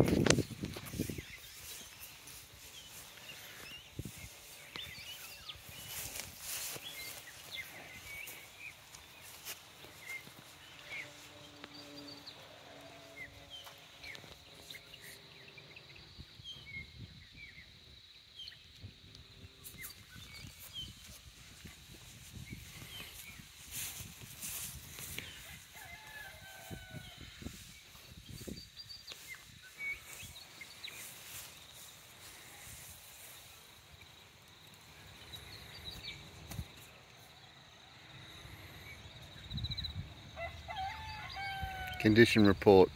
Gracias. Pues Condition report